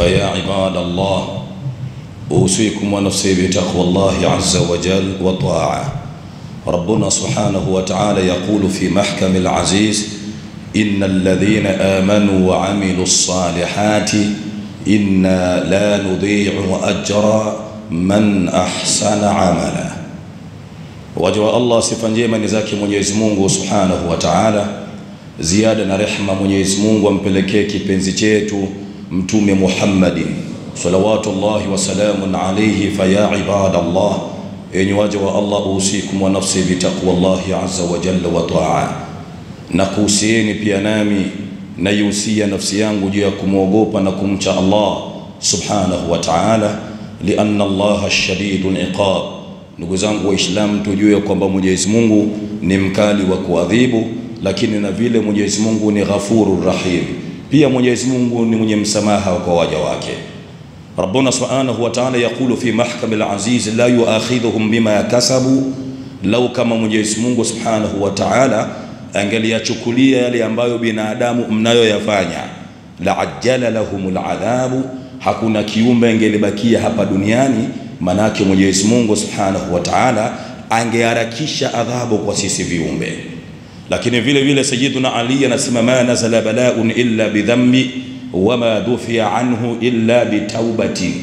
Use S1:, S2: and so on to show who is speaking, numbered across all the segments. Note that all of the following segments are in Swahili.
S1: فيا عباد الله أوصيكم ونفسي بتقوى الله عز وجل وطاعة. ربنا سبحانه وتعالى يقول في محكم العزيز إن الذين آمنوا وعملوا الصالحات إنا لا نضيع أجر من أحسن عملا. Wajua Allah sifa njema ni zake Mwenyezi Mungu Subhanahu wa Ta'ala. Ziada na rehma Mwenyezi mtume Muhammadin salawatullahi wasalamun alayhi faya ibadallah enyi waja wa Allah usikum wa nafsi bitaqwallahi azza wa jalla wa ta'a. Na kuhusieni pia nami naihusia nafsi yangu juu ya kumwogopa na kumcha Allah subhanahu wa ta'ala lianna Allah shadidul iqab. Ndugu zangu waislamu tujue kwamba Mwenyezi Mungu ni mkali wa kuadhibu lakini na vile Mwenyezi Mungu ni ghafurur rahim pia Mwenyezi Mungu ni mwenye msamaha kwa waja wake. Rabbuna subhanahu wa ta'ala yaqulu fi mahkami al-aziz la yuakhidhuhum bima kasabu, lau kama Mwenyezi Mungu subhanahu wa ta'ala angeliyachukulia yale ambayo binadamu mnayoyafanya, la ajjala lahumul adhabu, hakuna kiumbe angelibakia hapa duniani. Manake Mwenyezi Mungu subhanahu wa ta'ala angeharakisha adhabu kwa sisi viumbe lakini vile vile Sayyiduna Ali anasema ma nazala bala'un illa bidhambi wama dufia anhu illa bitaubati,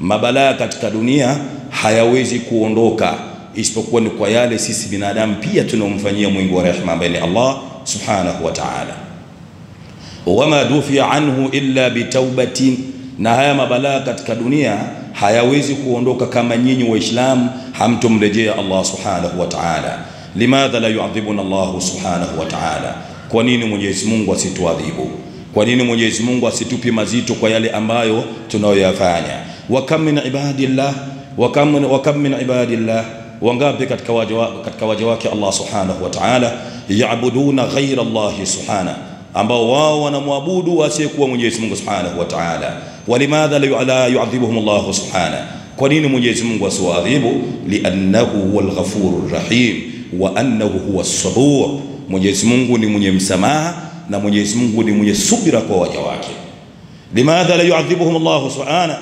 S1: mabalaa katika dunia hayawezi kuondoka isipokuwa ni kwa yale sisi binadamu pia tunaomfanyia mwingi wa rehema ambaye ni Allah subhanahu wa ta'ala. Wama dufia anhu illa bitaubatin, na haya mabalaa katika dunia hayawezi kuondoka kama nyinyi Waislamu hamtomrejea Allah subhanahu wa ta'ala. Limadha la yuadhibuna Allahu subhanahu wa ta'ala, kwa nini Mwenyezi Mungu asituadhibu? Kwa nini Mwenyezi Mungu asitupi mazito kwa yale ambayo tunayoyafanya? wa kam min ibadillah wa kam wa kam min ibadillah, wangapi katika waja katika waja wake Allah subhanahu wa ta'ala yaabuduna ghaira Allah subhanahu, ambao wao wanamwabudu asiyekuwa Mwenyezi Mungu subhanahu wa ta'ala. Walimadha la yu'adhibuhum Allah subhanahu, kwa nini Mwenyezi Mungu asiwaadhibu? Liannahu huwal ghafurur rahim wa annahu huwa sabur, Mwenyezi Mungu ni mwenye msamaha na Mwenyezi Mungu ni mwenye subira kwa waja wake. Limadha la yuadhibuhum Allah subhana,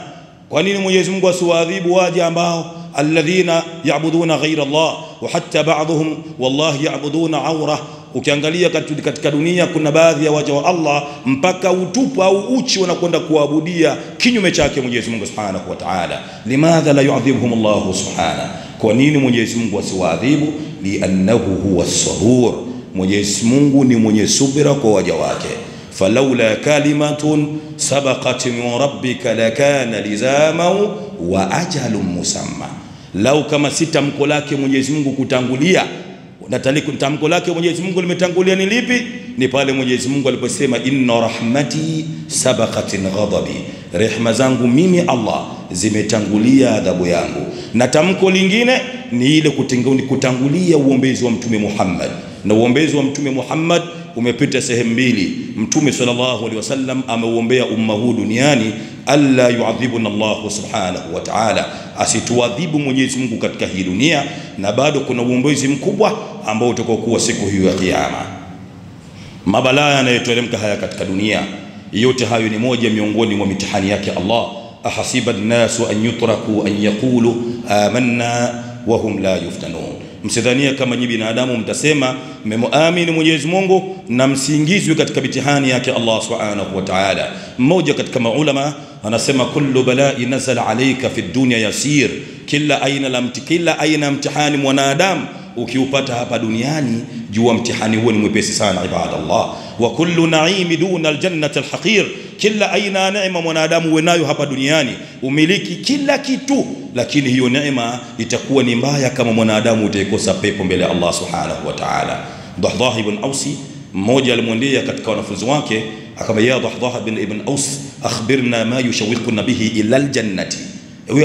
S1: kwa nini Mwenyezi Mungu asiwaadhibu waja ambao alladhina yabuduna ghaira Allah wa hatta ba'dhum wallahi yabuduna awra. Ukiangalia katika dunia kuna baadhi ya waja wa Allah mpaka utupu au uchi wanakwenda kuabudia kinyume chake Mwenyezi Mungu subhanahu wa ta'ala. Limadha la yuadhibuhum Allah subhana, kwa nini Mwenyezi Mungu asiwaadhibu? Liannahu huwa sabur Mwenyezi Mungu ni mwenye subira kwa waja wake. falaula kalimatun sabaqat min rabbika lakana lizamau wa ajalun musamma, lau kama si tamko lake Mwenyezi Mungu kutangulia na tamko lake Mwenyezi Mungu limetangulia ni lipi? Ni pale Mwenyezi Mungu aliposema inna rahmati sabaqat ghadabi, rehma zangu mimi Allah zimetangulia adhabu yangu. Na tamko lingine ni ile kutangulia uombezi wa Mtume Muhammad na uombezi wa Mtume Muhammad umepita sehemu mbili. Mtume sallallahu alaihi wasallam ameuombea umma huu duniani, alla yuadhibuna Allah subhanahu wa ta'ala, asituadhibu Mwenyezi Mungu katika hii dunia, na bado kuna uombezi mkubwa ambao utakokuwa siku hiyo ya Kiyama. Mabalaa yanayoteremka haya katika dunia yote hayo ni moja miongoni mwa mitihani yake Allah. ahasiba nnasu an yutraku an yaqulu amanna wa hum la yuftanun Msidhania kama nyi binadamu mtasema mmemuamini Mwenyezi Mungu na msiingizwe katika mitihani yake Allah Subhanahu wa Ta'ala. Mmoja katika maulama anasema kullu balai nazala alayka fi dunya yasir, kila aina la kila aina mtihani mwanadamu ukiupata hapa duniani jua mtihani huo ni mwepesi sana ibadallah. Wa kullu naimi duna aljannati alhaqir, kila aina ya neema mwanadamu uwe nayo hapa duniani, umiliki kila kitu, lakini hiyo neema itakuwa ni mbaya kama mwanadamu utaikosa pepo mbele ya Allah subhanahu wa ta'ala. Dhahdhah ibn Ausi mmoja alimwendea katika wanafunzi wake akamwambia, ya Dhahdhah ibn ibn Aus, akhbirna ma yushawiquna bihi ila aljannati. Ewe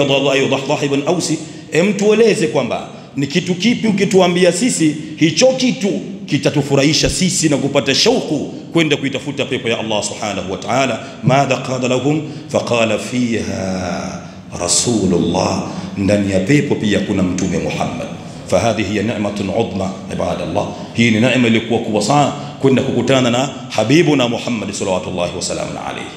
S1: Dhahdhah ibn Ausi, emtueleze kwamba ni kitu kipi ukituambia sisi hicho kitu kitatufurahisha sisi na kupata shauku kwenda kuitafuta pepo ya Allah subhanahu wa ta'ala. Madha qala lahum, faqala fiha rasulullah, ndani ya pepo pia kuna mtume Muhammad. Fahadhihi ni'matun udma ibadallah, hii ni neema iliyokuwa kubwa sana kwenda kukutana na habibu na Muhammad sallallahu wasallam alayhi.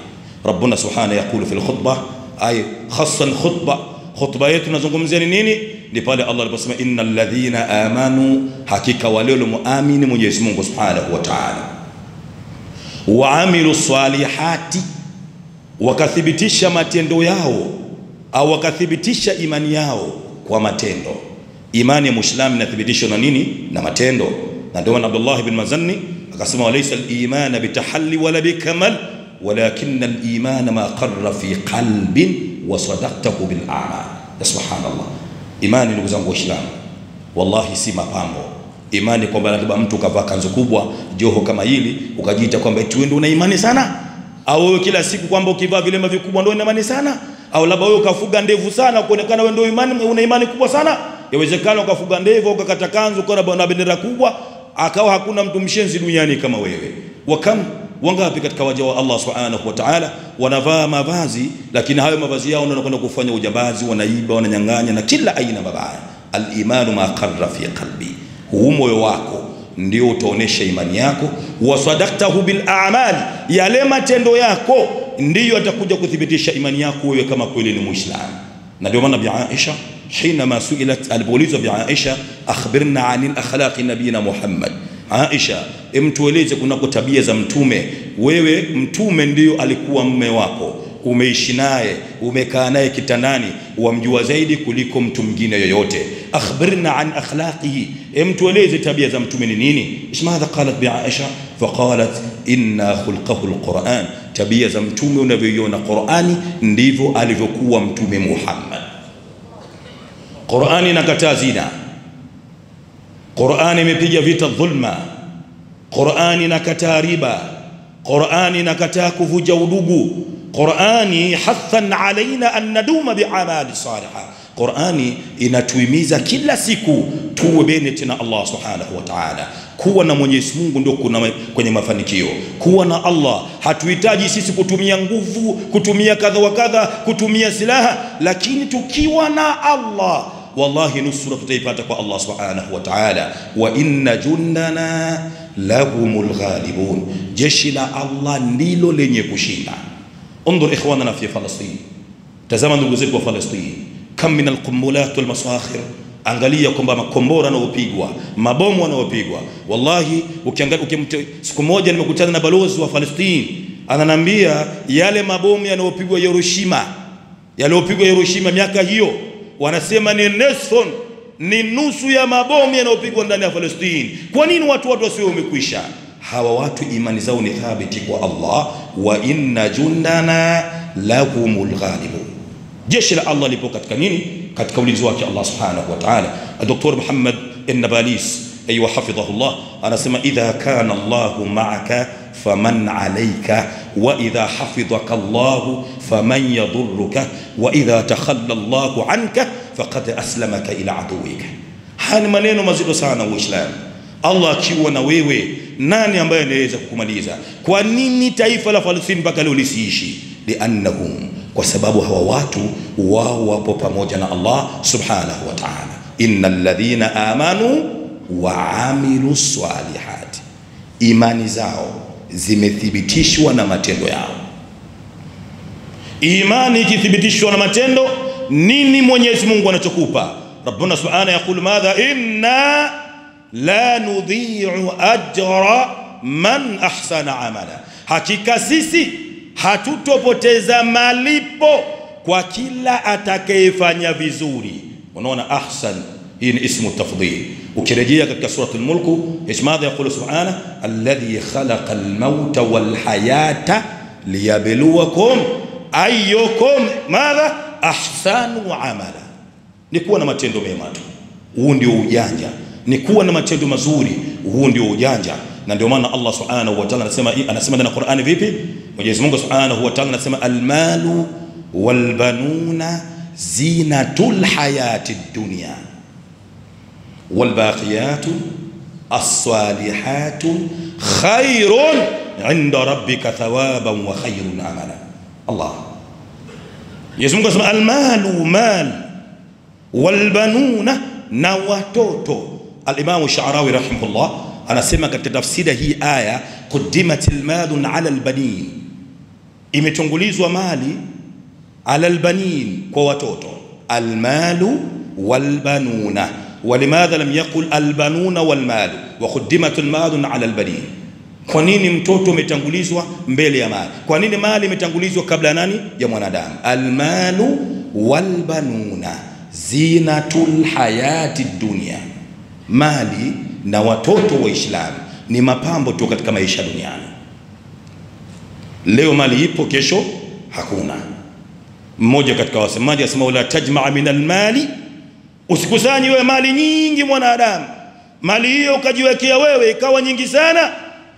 S1: Rabbuna subhanahu yaqulu fil khutbah ay khassan khutbah khutba yetu tunazungumzia ni nini ni pale Allah aliposema innal ladhina amanu hakika wale waliomuamini Mwenyezi Mungu subhanahu wa ta'ala. Waamilu salihati wakathibitisha matendo yao au wakathibitisha imani yao kwa matendo. Imani ya muislamu inathibitishwa na nini? Na matendo. Na ndio maana Abdullah ibn Mazanni akasema walaysa al-iman bitahalli wala bikamal walakin al-iman ma qarra fi qalbin wa sadaqtahu bil a'mal. Subhanallah imani ndugu zangu waislamu wallahi si mapambo. Imani kwamba labda mtu kavaa kanzu kubwa joho kama hili ukajiita kwamba eti ndio una imani sana? Au wewe kila siku kwamba ukivaa vilemba vikubwa ndio una imani sana? Au labda wewe ukafuga ndevu sana kuonekana wewe ndio imani una imani kubwa sana? Yawezekana ukafuga ndevu ukakata kanzu ukawa na bendera kubwa akawa hakuna mtu mshenzi duniani kama wewe. Wakam Wangapi katika waja wa Allah subhanahu wa ta'ala wanavaa mavazi, lakini hayo mavazi yao ndio wanakwenda kufanya ujambazi, wanaiba, wananyang'anya na kila aina mabaya. Al-imanu ma qarra fi qalbi, huu moyo wako ndio utaonesha imani yako. Wasadaktahu bil a'mal, yale matendo yako ndiyo atakuja kuthibitisha imani yako wewe kama kweli ni Muislamu. Na ndio maana Bi Aisha hinama suilat, alipoulizwa Bi Aisha, akhbirna anil akhlaqi nabina Muhammad, Aisha emtueleze kunako tabia za mtume. Wewe mtume ndiyo alikuwa mme wako. Umeishi naye umekaa naye kitandani wamjua zaidi kuliko mtu mwingine yoyote. Akhbirna an akhlaqihi. Emtueleze tabia za mtume ni nini? Ismadha qalat bi Aisha faqalat inna khulqahu alquran. Tabia za mtume unavyoiona Qur'ani ndivyo alivyokuwa mtume Muhammad. Qur'ani inakataa zina. Qur'ani imepiga vita dhulma Qur'ani inakataa riba. Qur'ani inakataa kuvuja udugu. Qur'ani hathan alaina an naduma bi'amali saliha. Qur'ani inatuhimiza kila siku tuwe bene na Allah subhanahu wa ta'ala. Kuwa na Mwenyezi Mungu ndio kuna kwenye mafanikio. Kuwa na Allah. Hatuhitaji sisi kutumia nguvu kutumia kadha wa kadha kutumia silaha. Lakini tukiwa na Allah wallahi nusura tutaipata kwa Allah subhanahu wa ta'ala wa inna jundana lahumul ghalibun jeshi la Allah ndilo lenye kushinda انظر اخواننا في فلسطين tazama ndugu zetu wa Falastini kam min alqumbulat wal masakhir angalia kwamba makombora yanayopigwa mabomu yanayopigwa wallahi ukiangalia ukimte siku moja nimekutana na balozi wa Falastini ananambia yale mabomu yanayopigwa Hiroshima yaliyopigwa Hiroshima miaka hiyo wanasema ni Nelson ni nusu ya mabomu yanayopigwa ndani ya Falastini kwa nini watu watu wasio wamekwisha hawa watu imani zao ni thabiti kwa Allah wa inna jundana lahumul ghalibun jeshi la Allah lipo katika nini katika ulinzi wake Allah subhanahu wa ta'ala Dr. Muhammad An-Nabalis aywa hafidhahullah anasema idha kana Allah ma'aka فمن عليك وإذا حفظك الله فمن يضرك وإذا تخلى الله عنك فقد أسلمك إلى عدوك. هل ملين مزيد سانا وإسلام الله كيو نويوي ناني أم بين إيزا كماليزا كوانيني تايفا لفلسطين بكالوليسيشي لأنهم وسبب هو وات وهو بموجنا الله سبحانه وتعالى. إن الذين آمنوا وعملوا الصالحات. إيمان زاو. Zimethibitishwa na matendo yao. Imani ikithibitishwa na matendo nini Mwenyezi Mungu anachokupa? Rabbuna subhana yaqulu madha inna la nudhi'u ajra man ahsana amala. Hakika sisi hatutopoteza malipo kwa kila atakayefanya vizuri. Unaona ahsan هي اسم التفضيل. وكرجية كسورة الملك إيش ماذا يقول سبحانه؟ الذي خلق الموت والحياة ليبلوكم أيكم. ماذا؟ أحسن عملا. نكون ما تندو ميمات وندي يانجا نكون ما تندو مزوري. وندي يانجا ndio maana Allah Subhanahu wa Ta'ala anasema anasema ndani ya Qur'ani vipi? Mwenyezi Mungu Subhanahu wa Ta'ala anasema almalu walbanuna zinatul hayatid. والباقيات الصالحات خير عند ربك ثوابا وخير عملا. الله. يسمك اسم المال مال. والبنون نواتوتو الإمام الشعراوي رحمه الله أنا سمك تفسير هي آية قدمت المال على البنين. إمتنقليز ومالي على البنين كواتوتو. المال والبنون. Walimadha lam yaqul albanuna walmalu wa quddimat mal ala albanin kwa nini mtoto umetangulizwa mbele ya mali? Kwa nini mali imetangulizwa kabla ya nani? Ya mwanadamu. Almalu walbanuna zinatul hayati dunia, mali na watoto wa Islamu ni mapambo tu katika maisha duniani. Leo mali ipo, kesho hakuna. Mmoja katika wasemaji asema, wala tajmaa min almali, usikusanye wewe mali nyingi mwanadamu, mali hiyo ukajiwekea wewe ikawa nyingi sana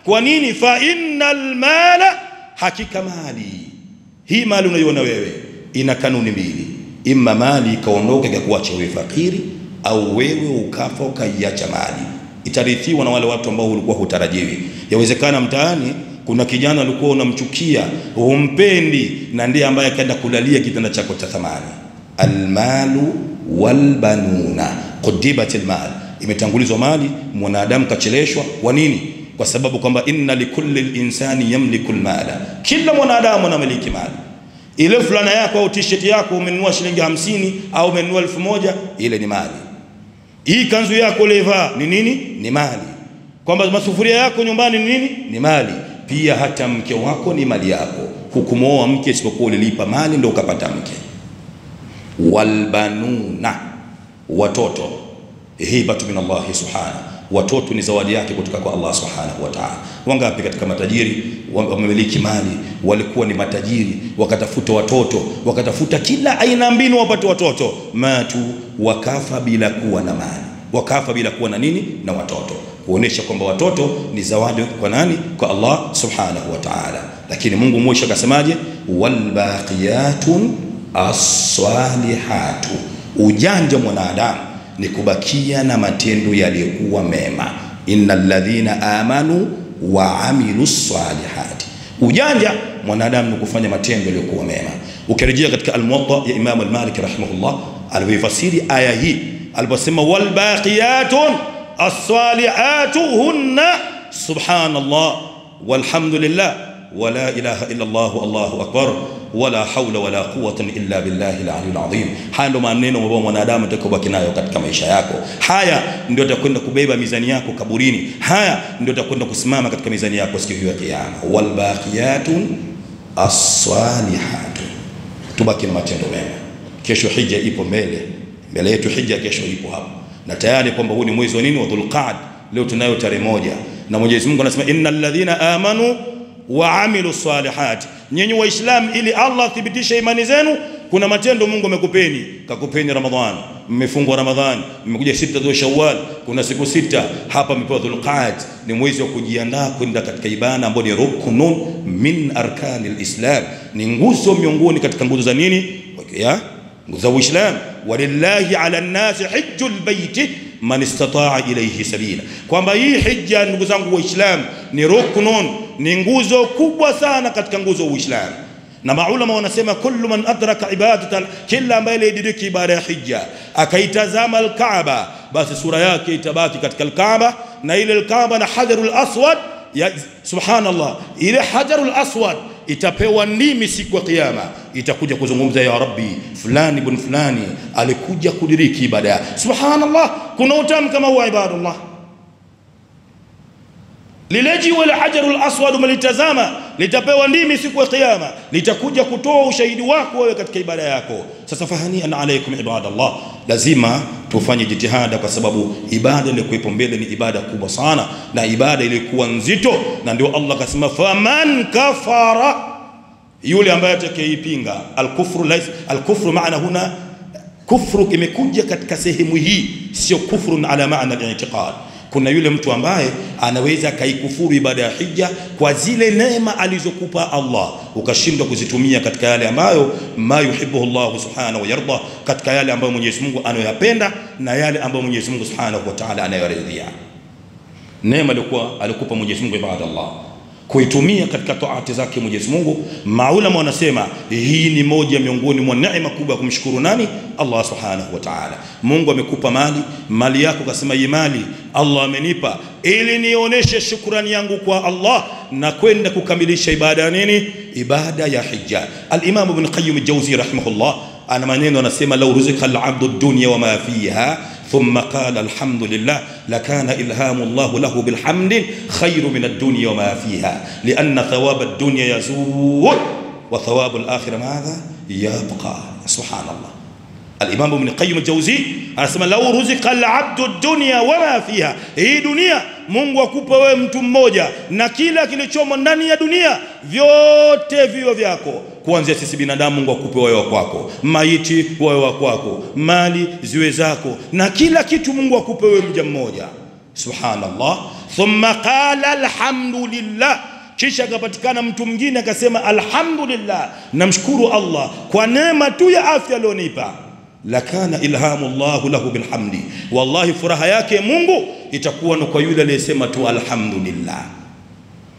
S1: kwa nini? fa innal mala, hakika mali hii mali unaiona wewe ina kanuni mbili, imma mali ikaondoka ikakuacha wewe fakiri, au wewe ukafa ukaiacha mali, itarithiwa na wale watu ambao ulikuwa hutarajiwi. Yawezekana mtaani kuna kijana alikuwa unamchukia, humpendi, na ndiye ambaye akaenda kulalia kitanda chako cha thamani. Almalu walbanuna, qudibat almal, imetangulizwa mali, mwanadamu kacheleshwa. Kwa nini? kwa sababu kwamba inna likulli linsani yamliku lmala, kila mwanadamu anamiliki mali. Ile fulana yako au t-shirt yako umenunua shilingi hamsini au umenunua elfu moja ile ni mali. Hii kanzu yako ulevaa ni nini? Ni mali. Kwamba masufuria yako nyumbani ni nini? Ni mali. Pia hata mke wako ni mali yako. Hukumwoa mke isipokuwa ulilipa mali ndio ukapata mke. Walbanuna, watoto hibatu min Allahi subhana watoto ni zawadi yake kutoka kwa Allah subhanahu wa ta'ala. Wangapi katika matajiri wamemiliki mali walikuwa ni matajiri, wakatafuta watoto, wakatafuta kila aina mbinu wapate watoto, matu wakafa bila kuwa na mali, wakafa bila kuwa na nini, na watoto, kuonesha kwamba watoto ni zawadi kwa nani? Kwa Allah subhanahu wa ta'ala. Lakini Mungu mwisho akasemaje? walbaqiyatun as-salihatu, ujanja mwanadamu ni kubakia na matendo yaliyokuwa mema, innal ladhina amanu wa amilu salihati. Ujanja mwanadamu ni kufanya matendo yaliyokuwa mema. Ukirejea katika Almuwatta ya Imam Al-Malik rahimahullah, alivyoifasiri aya hii aliposema walbaqiyatun as-salihatu hunna subhanallah walhamdulillah wala ilaha illa Allah wallahu akbar wala haula wala quwwata illa billahi alali alazim. azim. Haya ndo maneno ambayo mwanadamu atakayobaki nayo katika maisha yako. Haya ndio atakwenda kubeba mizani yako kaburini. Haya ndio atakwenda kusimama katika mizani yako siku hiyo ya Kiyama. Wal baqiyatun as-salihatu, tubaki na matendo mema. Kesho hija ipo mbele mbele yetu, hija kesho ipo hapo, na tayari kwamba huu ni mwezi wa nini, wa Dhulqaad. Leo tunayo tarehe moja, na Mwenyezi Mungu anasema innal ladhina amanu wa amilu salihati, nyinyi Waislamu, ili Allah athibitishe imani zenu, kuna matendo Mungu amekupeni. Kakupeni Ramadhani, mmefungwa Ramadhani, mmekuja sita za Shawwal, kuna siku sita. Hapa, mmepewa Dhulqaad, ni mwezi wa kujiandaa kwenda katika ibada ambayo ni ruknun min arkani lislam, ni nguzo miongoni katika nguzo za nini? Ya? Za Uislamu. Walillahi ala nnasi hijjul baiti man istataa ilayhi sabila, kwamba hii hija, ndugu zangu Waislamu, ni ruknun, ni nguzo kubwa sana katika nguzo Uislamu. Na maulama wanasema kullu man adraka ibadatan, kila ambaye alidiriki ibada ya hija akaitazama Alkaaba, basi sura yake itabaki katika Alkaaba, na ile Alkaaba na hajarul aswad ya subhanallah, ile hajarul aswad itapewa ndimi siku ya Kiyama, itakuja kuzungumza ya Rabbi, fulani bin fulani alikuja kudiriki ibada. Subhanallah, kuna utamu kama huwa ibadullah. Lile jiwe la hajarul aswad umelitazama, litapewa ndimi siku ya Kiyama, litakuja kutoa ushahidi wako wewe katika ibada yako. Sasa fahanian alaikum ibadallah, lazima tufanye jitihada, kwa sababu ibada iliyokuwepo mbele ni ibada kubwa sana, na ibada ilikuwa nzito, na ndio Allah akasema faman kafara, yule ambaye atakayeipinga. Alkufru lais alkufru maana huna kufru imekuja katika sehemu hii, sio kufrun ala maana al-i'tiqad kuna yule mtu ambaye anaweza akaikufuru ibada ya hija kwa zile neema alizokupa Allah, ukashindwa kuzitumia katika yale ambayo ma yuhibbuhu Allah subhanahu wa yarda, katika yale ambayo Mwenyezi Mungu anayoyapenda na yale ambayo Mwenyezi Mungu subhanahu wa ta'ala anayoridhia. Neema alikuwa alikupa Mwenyezi Mungu ibada Allah, kuitumia katika taati zake Mwenyezi Mungu. Maulama wanasema hii ni moja miongoni mwa neema kubwa ya kumshukuru nani? Allah subhanahu wa ta'ala. Mungu amekupa mali, mali yako kasema hii mali Allah amenipa ili nionyeshe shukrani yangu kwa Allah na kwenda kukamilisha ibada nini? Ibada ya hija. Al-Imam Ibn Qayyim al-Jawzi rahimahullah ana maneno anasema, lau ruzika al-abdu ad-dunya wa ma fiha ثم قال الحمد لله لكان إلهام الله له بالحمد خير من الدنيا وما فيها لأن ثواب الدنيا يزول وثواب الآخرة ماذا يبقى سبحان Alimamu Ibn Qayyim al-Jawzi anasema lau ruziqa al-abdu dunya wa ma fiha, hii dunia Mungu akupe wewe mtu mmoja na kila kilichomo ndani ya dunia, vyote viwe vyako. Kuanzia sisi binadamu, Mungu akupe wewe wa kwako, maiti wewe wa kwako, mali ziwe zako, na kila kitu Mungu akupe wewe mja mmoja. Subhanallah. Thumma qala alhamdulillah. Kisha akapatikana mtu mwingine akasema alhamdulillah, namshukuru Allah kwa neema tu ya afya alionipa lakana ilhamu llahu lahu bilhamdi, wallahi furaha yake Mungu itakuwa ni kwa yule aliyesema tu alhamdulillah.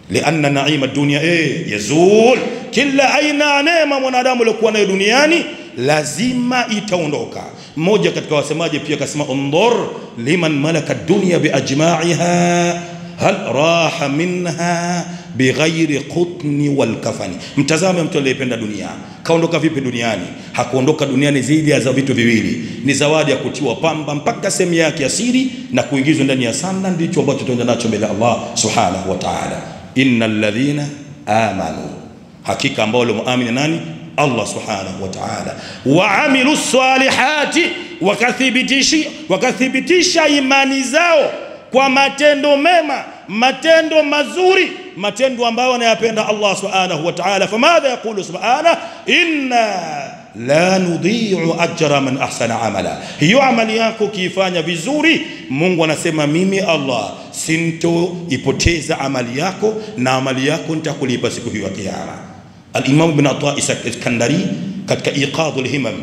S1: Lianna naima dunia e, yazul, kila aina ya neema mwanadamu aliyokuwa nayo duniani lazima itaondoka. Mmoja katika wasemaji pia akasema, undhur liman malaka dunya biajmaiha hal raha minha bighairi qutni wal kafani, mtazame mtu aliyependa dunia. Kaondoka vipi duniani? Hakuondoka duniani zaidi ya vitu viwili, ni zawadi ya kutiwa pamba mpaka sehemu yake ya siri na kuingizwa ndani ya sanda, ndicho ambacho tutaenda nacho mbele Allah subhanahu wa ta'ala. innal ladhina amanu, hakika ambao walimuamini nani? Allah subhanahu wa ta'ala, wa amilu salihati, wakathibitisha imani zao kwa matendo mema, matendo mazuri, matendo ambayo anayapenda Allah subhanahu wa ta'ala. Famadha yaqulu subhanahu inna la nudhi'u ajra man ahsana amala, hiyo amali yako ukiifanya vizuri, Mungu anasema mimi Allah sintoipoteza amali yako, na amali yako nitakulipa siku hiyo ya Kiyama. Al-Imam Ibn Ata Iskandari katika Iqadul Himam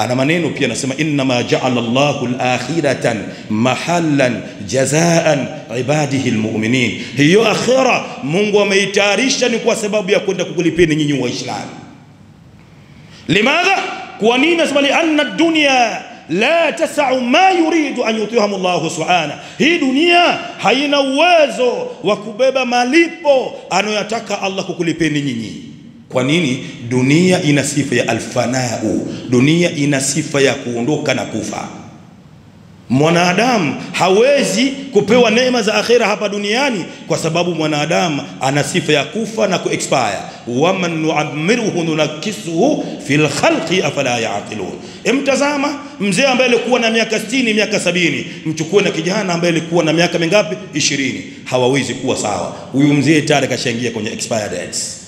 S1: ana maneno pia anasema, innama jaala llahu lakhiratan mahallan jazaan ibadihi lmuminin, hiyo akhira Mungu ameitayarisha ni kwa sababu ya kwenda kukulipeni nyinyi Waislamu. Limadha? Kwa nini? Nasema lianna dunya la tasau ma yuridu an yutihamu llahu subhana, hii dunia haina uwezo wa kubeba malipo anayoyataka Allah kukulipeni nyinyi. Kwa nini? Dunia ina sifa ya alfanau, dunia ina sifa ya kuondoka na kufa. Mwanadamu hawezi kupewa neema za akhera hapa duniani kwa sababu mwanadamu ana sifa ya kufa na kuexpire. waman nuamiruhu nunakisuhu fil khalqi afala yaqilun. Emtazama mzee ambaye alikuwa na miaka 60 miaka sabini, mchukue na kijana ambaye alikuwa na miaka mingapi? ishirini. Hawawezi kuwa sawa. Huyu mzee tayari kashaingia kwenye expire dates.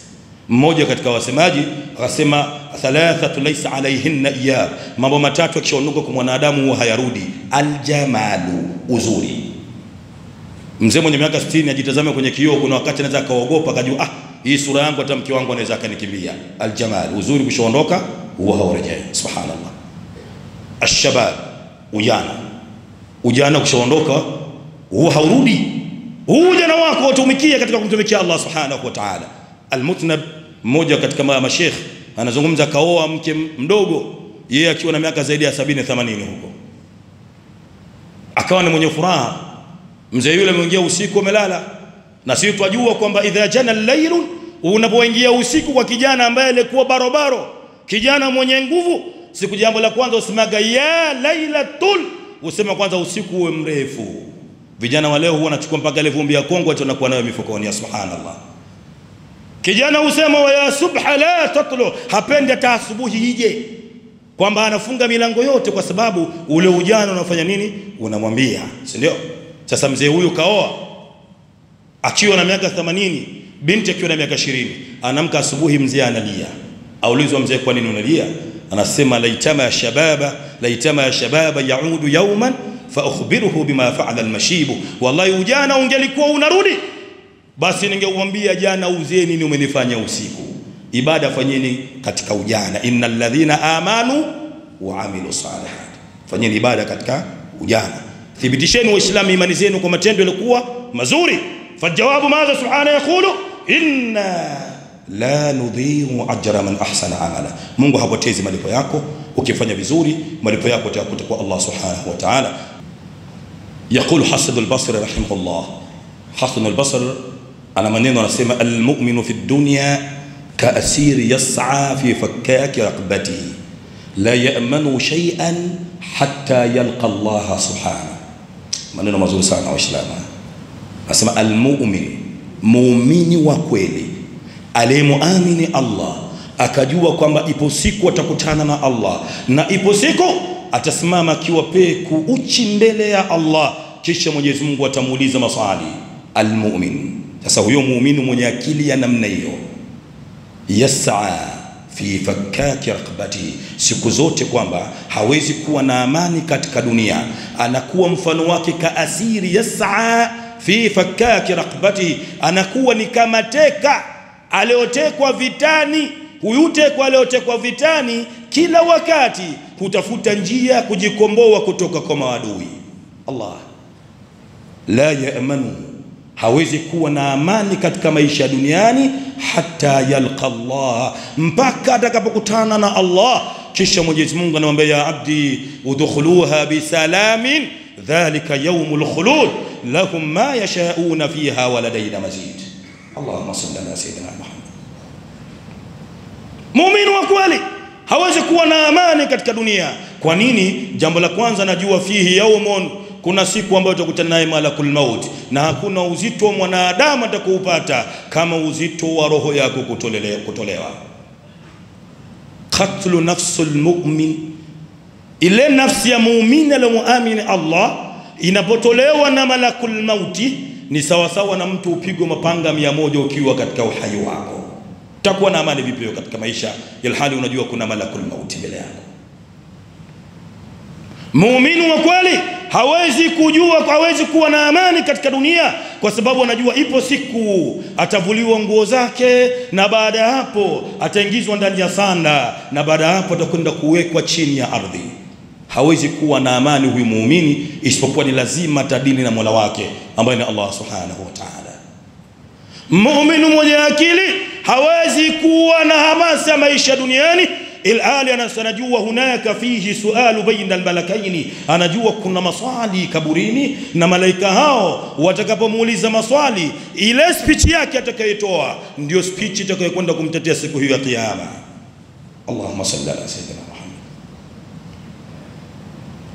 S1: Mmoja katika wasemaji akasema thalathatu laisa alaihinna iya, mambo matatu akishaondoka kwa mwanadamu huwa hayarudi. Aljamalu, uzuri. Mzee mwenye miaka 60 ajitazame kwenye kioo, kuna wakati anaweza akaogopa akajua, ah, hii sura yangu hata mke wangu anaweza akanikimbia. Aljamal, uzuri kushaondoka huwa haurejei. Subhanallah. Alshabab, ujana, ujana kushaondoka huwa haurudi. Huu ujana wako utumikie katika kumtumikia Allah subhanahu wa ta'ala. Almutnab mmoja katika mashekh anazungumza, kaoa mke mdogo, yeye akiwa na miaka zaidi ya sabini themanini huko, akawa ni mwenye furaha. Mzee yule ameingia usiku, amelala, na sisi twajua kwamba idha jana lailu, unapoingia usiku kwa kijana ambaye alikuwa barobaro, kijana mwenye nguvu, siku jambo la kwanza usimaga ya lailatul, usema kwanza usiku uwe mrefu. Vijana wa leo huwa wanachukua mpaka ile vumbi ya Kongo, ati nayo mifukoni. Ya subhanallah Kijana husema waya subha la tatlu, hapendi hata asubuhi ije, kwamba anafunga milango yote kwa sababu ule ujana unafanya nini, unamwambia, si ndio? Sasa mzee huyu kaoa. Akiwa na miaka 80, binti akiwa na miaka 20, anamka asubuhi, mzee analia. Aulizwa mzee, kwa nini unalia? Anasema laitama ya shababa laitama ya shababa yaudu yauman fa ukhbiruhu bima faala almashibu, wallahi ujana ungelikuwa unarudi basi ningemwambia jana, uzee nini umenifanya usiku. Ibada fanyeni katika ujana, innal ladhina amanu wa amilu salihat, fanyeni ibada katika ujana. Thibitisheni Waislamu imani zenu kwa matendo yalikuwa mazuri. Fajawabu madha subhana yaqulu inna la nudhiu ajra man ahsana amala, Mungu hapotezi malipo yako. Ukifanya vizuri, malipo yako utayakuta kwa Allah subhanahu wa ta'ala. Yaqulu Hasan al-Basri rahimahullah, Hasan al-Basri ana maneno anasema, almu'minu fi dunya kaasiri yas'a fi fakkaki raqbatihi la ya'manu shay'an hatta yalqa Allah subhana Maneno mazuri sana Waislamu. Anasema almu'min, muumini wa kweli aliyemuamini Allah akajua kwamba ipo siku atakutana na Allah na ipo siku atasimama akiwa peku uchi mbele ya Allah, kisha Mwenyezi Mungu atamuuliza maswali. Almu'min, sasa huyo muumini mwenye akili ya namna hiyo, yas'a fi fakaki rakbati, siku zote kwamba hawezi kuwa na amani katika dunia, anakuwa mfano wake kaasiri yasaa fi fakaki rakbati, anakuwa ni kama teka aliotekwa vitani. Huyu tekwa aliotekwa vitani, kila wakati hutafuta njia kujikomboa kutoka kwa maadui. Allah la yamanu, hawezi kuwa na amani katika maisha duniani hata yalqa Allah, mpaka atakapokutana na Allah. Kisha Mwenyezi Mungu anamwambia ya abdi udkhuluha bisalamin dhalika yaumul khulud lahum ma yashauna fiha wa ladaina mazid. Allahumma salli ala sayyidina Muhammad. Muumini wa kweli hawezi kuwa na amani katika dunia. Kwa nini? Jambo la kwanza, najua fihi yaumun, kuna siku ambayo utakutana naye malakul maut, na hakuna uzito wa mwanadamu atakuupata kama uzito wa roho yako kutolewa, kutolewa. Qatlu nafsul mu'min, ile nafsi ya muumini aliyomuamini Allah inapotolewa na malakul mauti ni sawasawa na mtu upigwa mapanga mia moja ukiwa katika uhai wako. Utakuwa na amani vipi katika maisha, ilhali unajua kuna malakul mauti mbele yako? Muumini wa kweli hawezi kujua, hawezi kuwa na amani katika dunia, kwa sababu anajua ipo siku atavuliwa nguo zake, na baada ya hapo ataingizwa ndani ya sanda, na baada ya hapo atakwenda kuwekwa chini ya ardhi. Hawezi kuwa na amani huyu muumini, isipokuwa ni lazima tadini na Mola wake ambaye ni Allah subhanahu wa ta'ala. Muumini mwenye akili hawezi kuwa na hamasa ya maisha duniani ilhali anajua hunaka fihi sualu baina almalakaini, anajua kuna maswali kaburini, na malaika hao watakapomuuliza maswali, ile spichi yake atakayetoa ndio spichi itakayokwenda kumtetea siku hiyo ya Kiyama. Allahumma salli ala sayyidina Muhammad.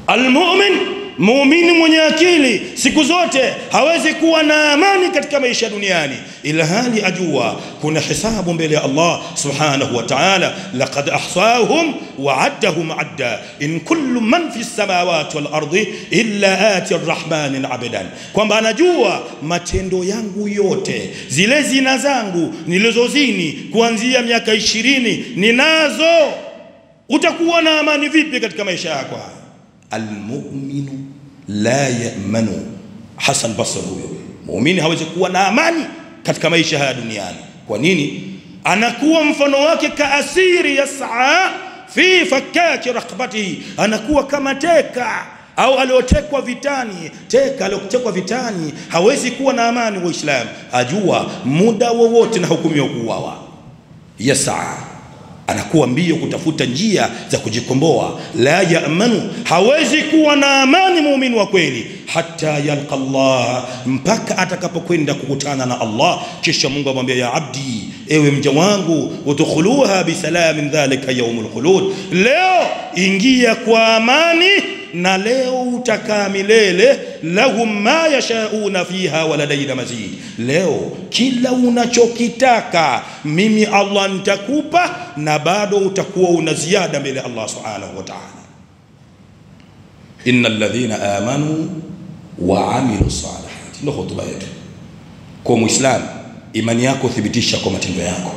S1: Almu'min muumini mwenye akili siku zote hawezi kuwa na amani katika maisha duniani, ila hali ajua kuna hisabu mbele ya Allah subhanahu wa ta'ala. laqad ahsahum wa addahum adda in kullu man fi samawati wal ardi illa ati arrahmani abdan, kwamba anajua matendo yangu yote, zile zina zangu nilizozini kuanzia miaka ishirini ninazo. Utakuwa na amani vipi katika maisha yako? Almuminu la yamanu. Hasan Basri huyo muumini hawezi kuwa na amani katika maisha haya duniani. Kwa nini? Anakuwa mfano wake kaasiri yas'a fi fakaki rakbatihi, anakuwa kama teka au aliotekwa vitani. Teka aliotekwa vitani hawezi kuwa na amani. Waislamu ajua muda wowote na hukumiwa kuuawa. Yas'a anakuwa mbio kutafuta njia za kujikomboa. La yamanu, hawezi kuwa na amani muumini wa kweli hata yalqa Allah, mpaka atakapokwenda kukutana na Allah. Kisha Mungu amwambia ya abdi, ewe mja wangu, udkhuluha bisalamin dhalika yaumul khulud, leo ingia kwa amani na leo utakaa milele. lahum ma yashauna fiha waladaina mazid, leo kila unachokitaka mimi Allah nitakupa, na bado utakuwa una ziada mbele Allah subhanahu wa ta'ala. innal ladhina amanu wa amilu salihati, ndio hotuba yetu kwa Muislamu. Imani yako thibitisha kwa matendo yako.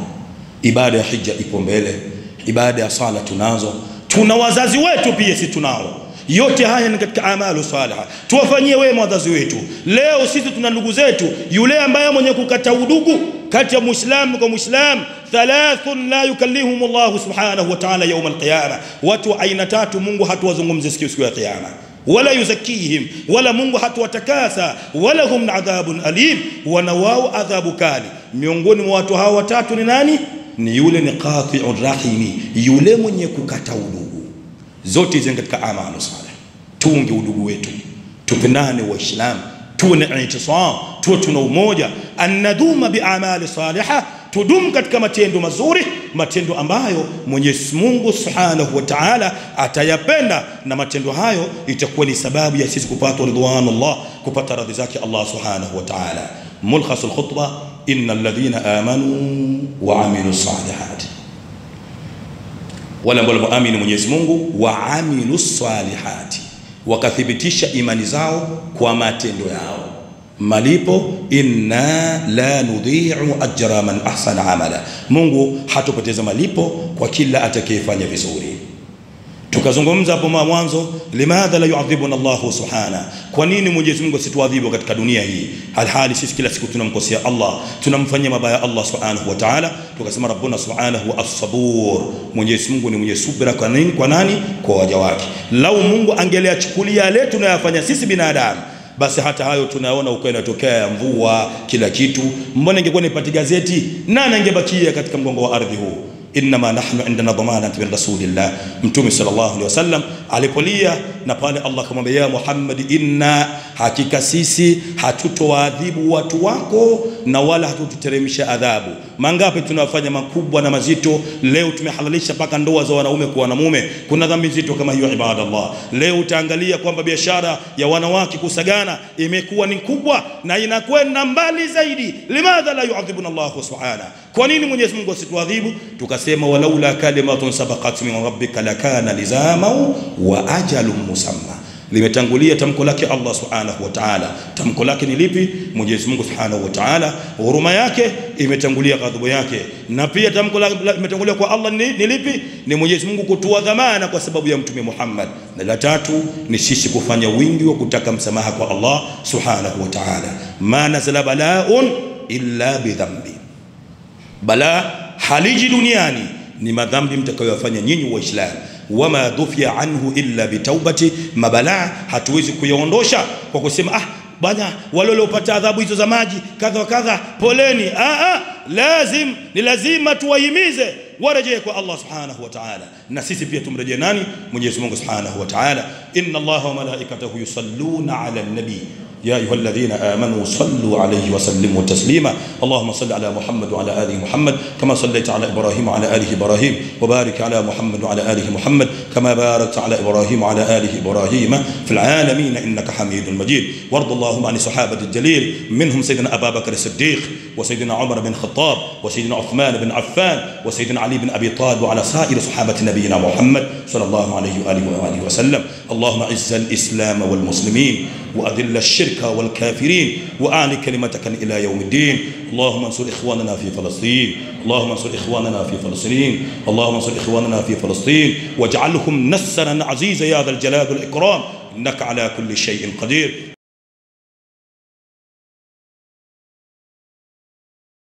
S1: Ibada ya hija ipo mbele, ibada ya sala tunazo, tuna wazazi wetu pia si tunao yote haya ni katika amalu saliha, tuwafanyie wema wazazi wetu. Leo sisi tuna ndugu zetu, yule ambaye mwenye kukata udugu kati ya muislamu kwa muislamu, thalathun la yukallihum Allahu subhanahu wa ta'ala yawm alqiyama, watu wa aina tatu Mungu hatuwazungumzi siku ya kiyama. wala yuzakihim, wala Mungu hatuwatakasa, wala hum adhabun alim, wana wao adhabu kali. Miongoni mwa watu hao watatu ni nani? Ni yule ni qati'ur rahimi, yule mwenye kukata udugu. Zote hizi katika amalu salih. Tuunge udugu wetu, tupendane Waislamu, tuwe na itisam, tuwe tuna umoja, annaduma biamali saliha. Tudum katika matendo mazuri, matendo ambayo Mwenyezi Mungu Subhanahu wa Ta'ala atayapenda, na matendo hayo itakuwa ni sababu ya sisi kupata ridwanullah, kupata radhi zake Allah Subhanahu wa Ta'ala. Mulkhasul khutba, innal ladhina amanu wa amilu salihati, wale ambao wameamini Mwenyezi Mungu wa amilu salihati, wakathibitisha imani zao kwa matendo yao malipo inna la nudhi'u ajra man ahsana amala, Mungu hatupoteza malipo kwa kila atakayefanya vizuri. Tukazungumza hapo mwanzo, limadha la yuadhibuna Allahu subhana, kwa nini Mwenyezi Mungu asituadhibu katika dunia hii, alhali sisi kila siku tunamkosea Allah, tunamfanyia mabaya Allah subhanahu wa ta'ala. Tukasema rabbuna subhanahu as-sabur, Mwenyezi Mungu ni mwenye subira. Kwa nini? Kwa nani? Kwa waja wake. Lau Mungu angeliachukulia yale tunayofanya sisi binadamu basi hata hayo tunaona uko inatokea ya mvua kila kitu, mbona ingekuwa nipati gazeti, nani angebakia katika mgongo wa ardhi huu? إنما نحن عندنا ضمانة من رسول الله. متومي صلى الله عليه وسلم. علي قولي na pale Allah akamwambia, ya Muhammad, inna, hakika sisi hatutowaadhibu watu wako na wala hatututeremsha adhabu. Mangapi tunafanya makubwa na mazito. Leo tumehalalisha mpaka ndoa za wanaume kwa wanamume. Kuna dhambi nzito kama hiyo, ibadallah. Leo utaangalia kwamba biashara ya wanawake kusagana imekuwa ni kubwa na inakwenda mbali zaidi. Limadha la yuadhibuna Allahu subhana, kwa nini Mwenyezi Mungu asituadhibu? Tukasema walaula kalimatun sabaqat min rabbika lakana lizama wa ajalun musamma limetangulia tamko lake Allah subhanahu wa ta'ala. Tamko lake ni lipi? Mwenyezi Mungu subhanahu wa ta'ala, huruma yake imetangulia ghadhabu yake, na pia tamko limetangulia kwa Allah ni, ni lipi? Ni Mwenyezi Mungu kutua dhamana kwa sababu ya Mtume Muhammad, na la tatu ni sisi kufanya wingi wa kutaka msamaha kwa Allah subhanahu wa ta'ala. ma nazala balaun illa bidhambi, bala haliji duniani ni madhambi mtakayofanya nyinyi Waislamu wama dhufia anhu illa bitaubati, mabalaa hatuwezi kuyaondosha kwa kusema ah, bwana wale waliopata adhabu hizo za maji kadha wa kadha, poleni. Ah, ah, lazim ni lazima tuwahimize warejee kwa Allah subhanahu wa ta'ala, na sisi pia tumrejee nani? Mwenyezi Mungu subhanahu wa ta'ala. inna Allaha wa malaikatahu yusalluna ala nabi يا أيها الذين آمنوا صلوا عليه وسلموا تسليما. اللهم صل على محمد وعلى آله محمد كما صليت على إبراهيم وعلى آله إبراهيم وبارك على محمد وعلى آله محمد كما باركت على إبراهيم وعلى آله إبراهيم في العالمين إنك حميد مجيد. وارض اللهم عن الصحابة الجليل منهم سيدنا أبا بكر الصديق وسيدنا عمر بن الخطاب وسيدنا عثمان بن عفان وسيدنا علي بن أبي طالب وعلى سائر صحابة نبينا محمد صلى الله عليه وآله وآله وسلم. اللهم عز الإسلام والمسلمين وأذل الشرك والكافرين وأعلي كلمتك إلى يوم الدين. اللهم انصر إخواننا في فلسطين. اللهم انصر إخواننا في فلسطين. اللهم انصر إخواننا في فلسطين. واجعلهم نسرا عزيزا يا ذا الجلال والإكرام. إنك على كل شيء قدير.